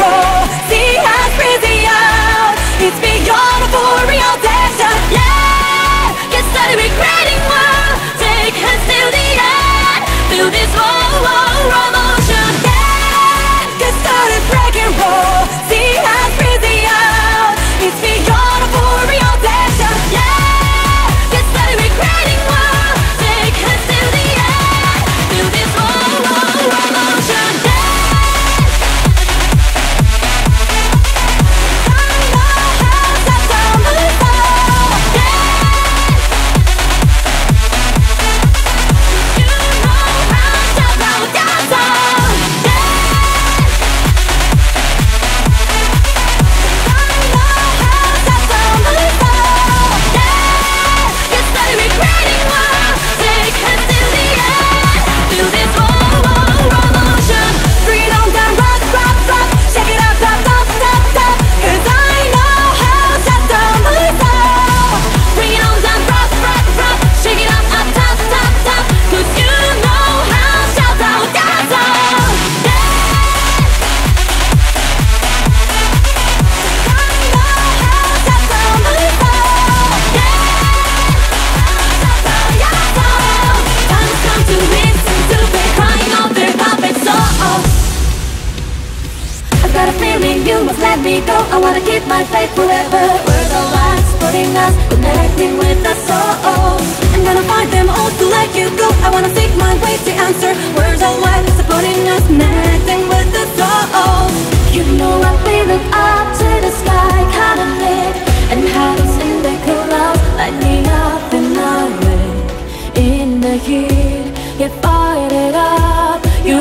breaking must let me go. I wanna keep my faith forever. We're the lights supporting us Connecting with the soul. I'm gonna find them all to let you go. I wanna seek my way to answer. We're the lights supporting us Connecting with the soul. You know I've been up to the sky Kinda lit. And hands in the clouds lighting up in my way In the heat You fired it up. You